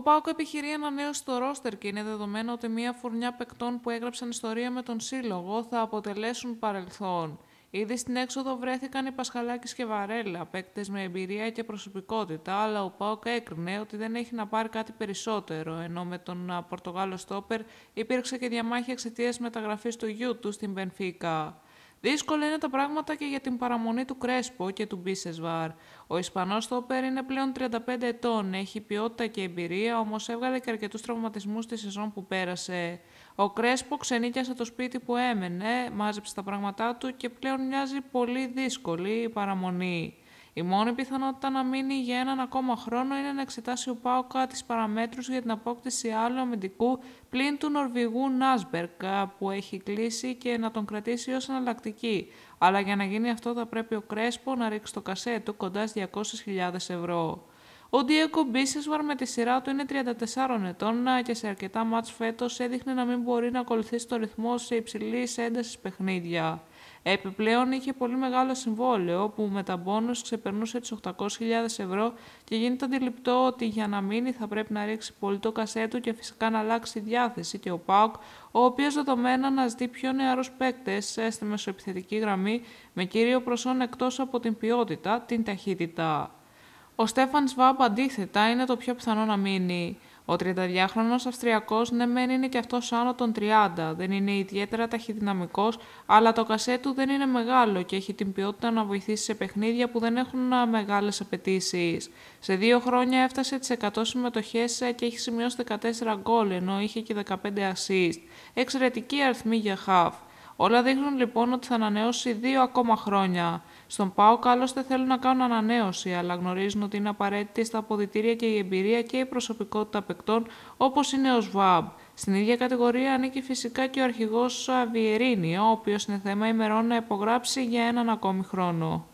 Ο Πάοκ επιχειρεί ανανέωση στο ρόστερ και είναι δεδομένο ότι μια φουρνιά παικτών που έγραψαν ιστορία με τον σύλλογο θα αποτελέσουν παρελθόν. Ήδη στην έξοδο βρέθηκαν οι Πασχαλάκης και Βαρέλα, παίκτες με εμπειρία και προσωπικότητα, αλλά ο Πάοκ έκρινε ότι δεν έχει να πάρει κάτι περισσότερο, ενώ με τον Πορτογάλο Στόπερ υπήρξε και διαμάχη εξαιτίας μεταγραφής του γιού του στην Πενφύκα. Δύσκολα είναι τα πράγματα και για την παραμονή του Κρέσπο και του Μπίσεσβαρ. Ο Ισπανός Στόπερ είναι πλέον 35 ετών, έχει ποιότητα και εμπειρία, όμως έβγαλε και αρκετούς τραυματισμούς στη σεζόν που πέρασε. Ο Κρέσπο ξενίκιασε το σπίτι που έμενε, μάζεψε τα πράγματά του και πλέον μοιάζει πολύ δύσκολη η παραμονή. Η μόνη πιθανότητα να μείνει για έναν ακόμα χρόνο είναι να εξετάσει ο Πάοκα τις παραμέτρους για την απόκτηση άλλου αμυντικού πλην του Νορβηγού Νάσμπερκ που έχει κλείσει και να τον κρατήσει ως εναλλακτική. Αλλά για να γίνει αυτό θα πρέπει ο Κρέσπο να ρίξει το κασέ του κοντά στις 200.000 ευρώ. Ο Ντίεκο Μπίσεσβαρ με τη σειρά του είναι 34 ετών και σε αρκετά μάτς φέτος έδειχνε να μην μπορεί να ακολουθήσει το ρυθμό σε υψηλής έντασης παιχνίδια. Επιπλέον είχε πολύ μεγάλο συμβόλαιο που με τα μπόνους ξεπερνούσε τις 800.000 ευρώ και γίνεται αντιληπτό ότι για να μείνει θα πρέπει να ρίξει πολύ το κασέτο και φυσικά να αλλάξει διάθεση και ο Πάουκ, ο οποίος δεδομένα αναζητεί πιο νεαρούς παίκτες στη μεσοεπιθετική γραμμή με κύριο προσόν εκτός από την ποιότητα, την ταχύτητα. Ο Στέφαν Σβάμπ αντίθετα είναι το πιο πιθανό να μείνει. Ο 32χρονο Αυστριακός ναι, μεν είναι και αυτός άνω των 30. Δεν είναι ιδιαίτερα ταχυδυναμικός, αλλά το κασέ του δεν είναι μεγάλο και έχει την ποιότητα να βοηθήσει σε παιχνίδια που δεν έχουν μεγάλες απαιτήσεις. Σε δύο χρόνια έφτασε τις 100 συμμετοχές και έχει σημειώσει 14 γκολ, ενώ είχε και 15 assist. Εξαιρετική αριθμή για χαφ. Όλα δείχνουν λοιπόν ότι θα ανανεώσει δύο ακόμα χρόνια. Στον ΠΑΟΚ άλλωστε θέλουν να κάνουν ανανέωση, αλλά γνωρίζουν ότι είναι απαραίτητη στα αποδητήρια και η εμπειρία και η προσωπικότητα παικτών, όπως είναι ο ΣΒΑΜ. Στην ίδια κατηγορία ανήκει φυσικά και ο αρχηγός Βιερίνη, ο οποίος είναι θέμα ημερών να υπογράψει για έναν ακόμη χρόνο.